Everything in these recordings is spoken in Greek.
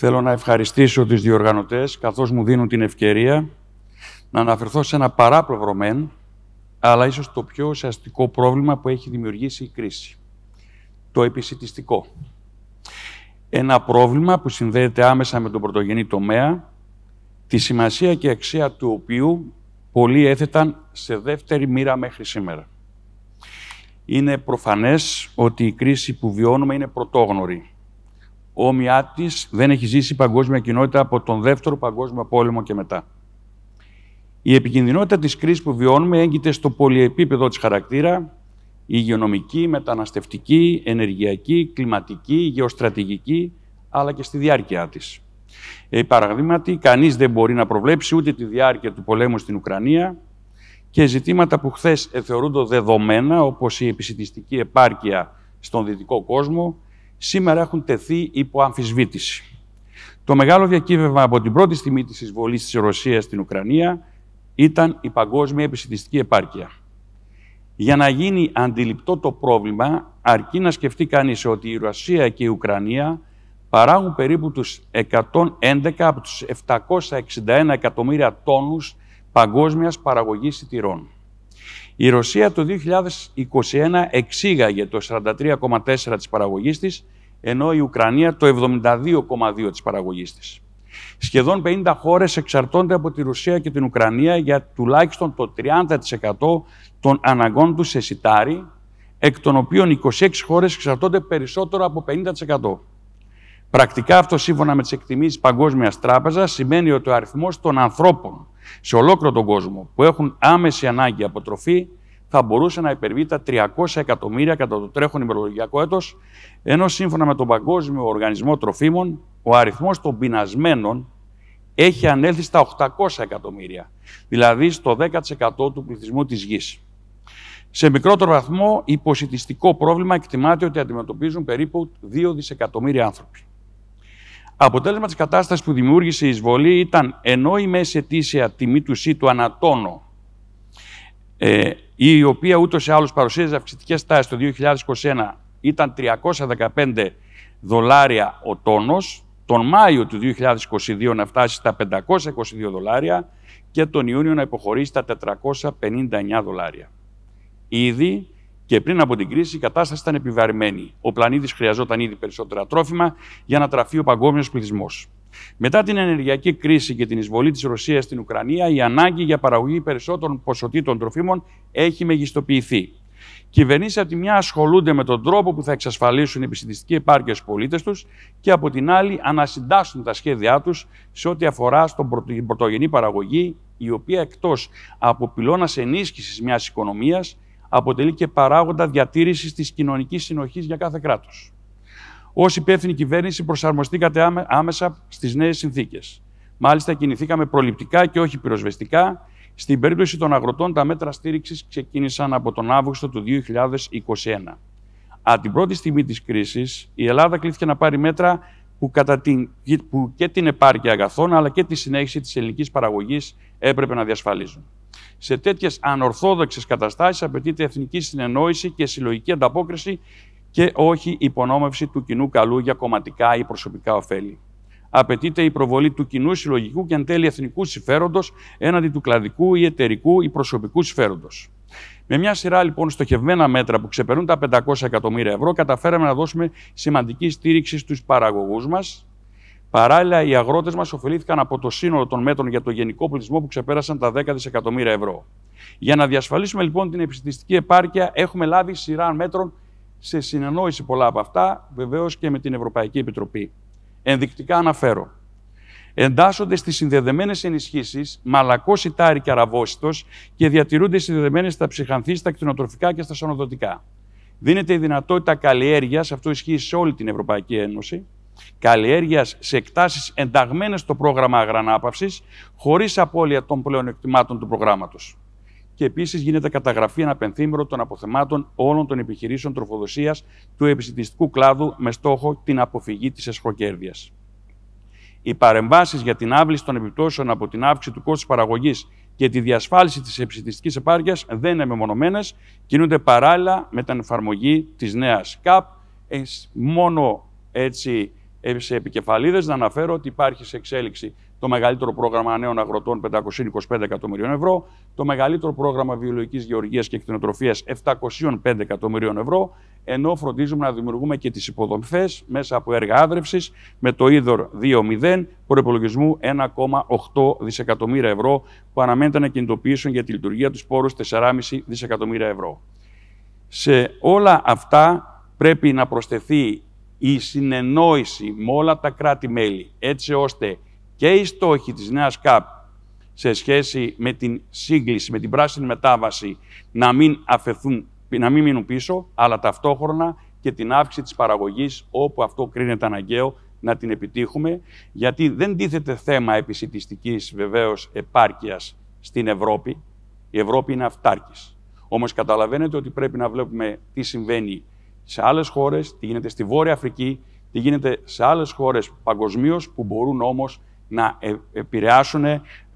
Θέλω να ευχαριστήσω τους διοργανωτές, καθώς μου δίνουν την ευκαιρία να αναφερθώ σε ένα παράπλευρο μεν, αλλά ίσως το πιο ουσιαστικό πρόβλημα που έχει δημιουργήσει η κρίση. Το επισητιστικό. Ένα πρόβλημα που συνδέεται άμεσα με τον πρωτογενή τομέα, τη σημασία και αξία του οποίου πολλοί έθεταν σε δεύτερη μοίρα μέχρι σήμερα. Είναι προφανές ότι η κρίση που βιώνουμε είναι πρωτόγνωρη. Όμοιά της δεν έχει ζήσει η παγκόσμια κοινότητα από τον Δεύτερο Παγκόσμιο Πόλεμο και μετά. Η επικινδυνότητα της κρίσης που βιώνουμε έγκυται στο πολυεπίπεδο της χαρακτήρα, υγειονομική, μεταναστευτική, ενεργειακή, κλιματική, γεωστρατηγική, αλλά και στη διάρκεια της. Ε, παραδείγματι, κανείς δεν μπορεί να προβλέψει ούτε τη διάρκεια του πολέμου στην Ουκρανία και ζητήματα που χθες θεωρούνται δεδομένα, όπως η επισητιστική επάρκεια στον δυτικό κόσμο, σήμερα έχουν τεθεί υπό αμφισβήτηση. Το μεγάλο διακύβευμα από την πρώτη στιγμή της εισβολής της Ρωσίας στην Ουκρανία ήταν η παγκόσμια επισητιστική επάρκεια. Για να γίνει αντιληπτό το πρόβλημα, αρκεί να σκεφτεί κανείς ότι η Ρωσία και η Ουκρανία παράγουν περίπου τους 111 από τους 761 εκατομμύρια τόνους παγκόσμιας παραγωγής σιτηρών. Η Ρωσία το 2021 εξήγαγε το 43,4% της παραγωγής της, ενώ η Ουκρανία το 72,2% της παραγωγής της. Σχεδόν 50 χώρες εξαρτώνται από τη Ρωσία και την Ουκρανία για τουλάχιστον το 30% των αναγκών τους σε σιτάρι, εκ των οποίων 26 χώρες εξαρτώνται περισσότερο από 50%. Πρακτικά αυτό σύμφωνα με τις εκτιμήσεις Παγκόσμιας Τράπεζας σημαίνει ότι ο αριθμός των ανθρώπων σε ολόκληρο τον κόσμο που έχουν άμεση ανάγκη από τροφή θα μπορούσε να υπερβεί τα 300 εκατομμύρια κατά το τρέχον ημερολογιακό έτος, ενώ σύμφωνα με τον Παγκόσμιο Οργανισμό Τροφίμων, ο αριθμός των πεινασμένων έχει ανέλθει στα 800 εκατομμύρια, δηλαδή στο 10% του πληθυσμού της γης. Σε μικρότερο βαθμό, υποσυτιστικό πρόβλημα εκτιμάται ότι αντιμετωπίζουν περίπου 2 δισεκατομμύρια άνθρωποι. Αποτέλεσμα της κατάστασης που δημιούργησε η εισβολή ήταν ενώ η μέση ετήσια τιμή του ΣΥΤΟΥ ανατόνο, ε, η οποία ούτως ή άλλως παρουσίαζε αυξητικές τάσεις το 2021, ήταν 315 δολάρια ο τόνος, τον Μάιο του 2022 να φτάσει στα 522 δολάρια και τον Ιούνιο να υποχωρήσει στα 459 δολάρια. Ήδη και πριν από την κρίση η κατάσταση ήταν επιβαρημένη. Ο πλανήτης χρειαζόταν ήδη περισσότερα τρόφιμα για να τραφεί ο παγκόσμιος πληθυσμός. Μετά την ενεργειακή κρίση και την εισβολή της Ρωσίας στην Ουκρανία, η ανάγκη για παραγωγή περισσότερων ποσοτήτων τροφίμων έχει μεγιστοποιηθεί. Κυβερνήσεις από τη μια ασχολούνται με τον τρόπο που θα εξασφαλίσουν επιστημιστική επάρκεια στους πολίτες τους και από την άλλη ανασυντάσσουν τα σχέδιά τους σε ό,τι αφορά στην πρωτογενή παραγωγή, η οποία εκτός από πυλώνας ενίσχυσης μιας οικονομίας αποτελεί και παράγοντα διατήρησης της κοινωνικής συνοχής για κάθε κράτος. Ω υπεύθυνη κυβέρνηση, προσαρμοστήκατε άμεσα στις νέες συνθήκες. Μάλιστα, κινηθήκαμε προληπτικά και όχι πυροσβεστικά. Στην περίπτωση των αγροτών, τα μέτρα στήριξης ξεκίνησαν από τον Αύγουστο του 2021. Από την πρώτη στιγμή της κρίσης, η Ελλάδα κλήθηκε να πάρει μέτρα που, κατά την, που και την επάρκεια αγαθών αλλά και τη συνέχιση της ελληνικής παραγωγής έπρεπε να διασφαλίζουν. Σε τέτοιες ανορθόδοξες καταστάσεις απαιτείται εθνική συνεννόηση και συλλογική ανταπόκριση και όχι υπονόμευση του κοινού καλού για κομματικά ή προσωπικά ωφέλη. Απαιτείται η προβολή του κοινού συλλογικού και εν τέλει εθνικού συμφέροντος έναντι του κλαδικού ή εταιρικού ή προσωπικού συμφέροντος. Με μια σειρά λοιπόν στοχευμένα μέτρα που ξεπερνούν τα 500 εκατομμύρια ευρώ, καταφέραμε να δώσουμε σημαντική στήριξη στους παραγωγούς μας. Παράλληλα, οι αγρότες μας ωφελήθηκαν από το σύνολο των μέτρων για το γενικό πληθυσμό που ξεπέρασαν τα 10 δισεκατομμύρια ευρώ. Για να διασφαλίσουμε λοιπόν την επιστημιστική επάρκεια, έχουμε λάβει σειρά μέτρων σε συνεννόηση πολλά από αυτά, βεβαίως και με την Ευρωπαϊκή Επιτροπή. Ενδεικτικά αναφέρω εντάσσονται στις συνδεδεμένες ενισχύσεις μαλακός σιτάρι και αραβόσιτος και διατηρούνται συνδεδεμένες στα ψυχανθή, στα κτηνοτροφικά και στα σανοδοτικά. Δίνεται η δυνατότητα καλλιέργειας, αυτό ισχύει σε όλη την Ευρωπαϊκή Ένωση, καλλιέργειας σε εκτάσεις ενταγμένες στο πρόγραμμα αγρανάπαυσης, χωρίς απώλεια των πλεονεκτημάτων του προγράμματος. Και επίσης γίνεται καταγραφή αναπενθήμερο των αποθεμάτων όλων των επιχειρήσεων τροφοδοσίας του επιστημιστικού κλάδου με στόχο την αποφυγή της εσχροκέρδειας. Οι παρεμβάσεις για την άβληση των επιπτώσεων από την αύξηση του κόστους παραγωγής και τη διασφάλιση της επιστημιστικής επάρκειας δεν είναι μεμονωμένες, κινούνται παράλληλα με την εφαρμογή της νέας ΚΑΠ. Μόνο έτσι Ε, σε επικεφαλίδες να αναφέρω ότι υπάρχει σε εξέλιξη το μεγαλύτερο πρόγραμμα νέων αγροτών 525 εκατομμυρίων ευρώ, το μεγαλύτερο πρόγραμμα βιολογικής γεωργίας και κτηνοτροφίας 705 εκατομμυρίων ευρώ, ενώ φροντίζουμε να δημιουργούμε και τις υποδομές μέσα από έργα άδρευσης με το είδωρ 2.0 προπολογισμού 1,8 δισεκατομμύρια ευρώ που αναμένεται να κινητοποιήσουν για τη λειτουργία τους πόρους 4,5 δισεκατομμύρια ευρώ. Σε όλα αυτά πρέπει να προσθεθεί η συνεννόηση με όλα τα κράτη-μέλη, έτσι ώστε και οι στόχοι της νέας ΚΑΠ σε σχέση με την σύγκληση, με την πράσινη μετάβαση, να μην αφαιθούν, να μην μείνουν πίσω, αλλά ταυτόχρονα και την αύξηση της παραγωγής, όπου αυτό κρίνεται αναγκαίο, να την επιτύχουμε, γιατί δεν τίθεται θέμα επισητιστικής βεβαίως επάρκειας στην Ευρώπη. Η Ευρώπη είναι αυτάρκης. Όμως καταλαβαίνετε ότι πρέπει να βλέπουμε τι συμβαίνει σε άλλες χώρες, τι γίνεται στη Βόρεια Αφρική, τι γίνεται σε άλλες χώρες παγκοσμίως που μπορούν όμως να ε, επηρεάσουν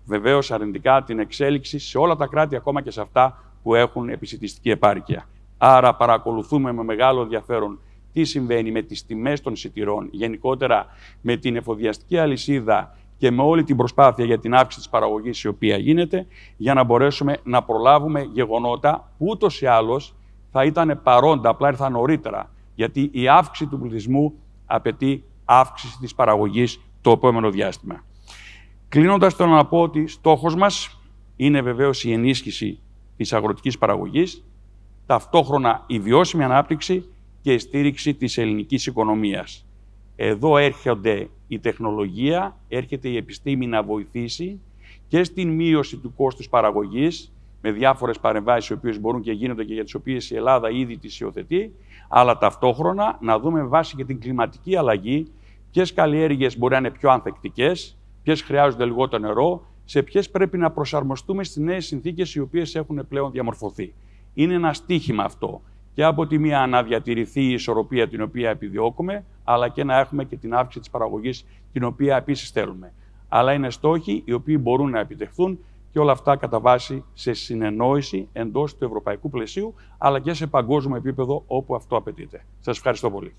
βεβαίως αρνητικά την εξέλιξη σε όλα τα κράτη, ακόμα και σε αυτά που έχουν επισητιστική επάρκεια. Άρα παρακολουθούμε με μεγάλο ενδιαφέρον τι συμβαίνει με τις τιμές των σιτηρών, γενικότερα με την εφοδιαστική αλυσίδα και με όλη την προσπάθεια για την αύξηση της παραγωγής η οποία γίνεται, για να μπορέσουμε να προλάβουμε γεγονότα που ούτως ή άλλως θα ήταν παρόντα, απλά ήρθαν νωρίτερα. Γιατί η αύξηση του πληθυσμού απαιτεί αύξηση της παραγωγής το επόμενο διάστημα. Κλείνοντας, θέλω να πω ότι στόχος μας είναι βεβαίως η ενίσχυση της αγροτικής παραγωγής, ταυτόχρονα η βιώσιμη ανάπτυξη και η στήριξη της ελληνικής οικονομίας. Εδώ έρχονται η τεχνολογία, έρχεται η επιστήμη να βοηθήσει και στην μείωση του κόστους παραγωγής, με διάφορες παρεμβάσεις, οι οποίες μπορούν και γίνονται και για τις οποίες η Ελλάδα ήδη τις υιοθετεί, αλλά ταυτόχρονα να δούμε με βάση και την κλιματική αλλαγή ποιες καλλιέργειες μπορεί να είναι πιο ανθεκτικές, ποιες χρειάζονται λιγότερο νερό, σε ποιες πρέπει να προσαρμοστούμε στις νέες συνθήκες οι οποίες έχουν πλέον διαμορφωθεί. Είναι ένα στίχημα αυτό. Και από τη μία να διατηρηθεί η ισορροπία την οποία επιδιώκουμε, αλλά και να έχουμε και την αύξηση της παραγωγής την οποία επίσης θέλουμε. Αλλά είναι στόχοι οι οποίοι μπορούν να επιτευχθούν και όλα αυτά κατά βάση σε συνεννόηση εντός του ευρωπαϊκού πλαισίου, αλλά και σε παγκόσμιο επίπεδο όπου αυτό απαιτείται. Σας ευχαριστώ πολύ.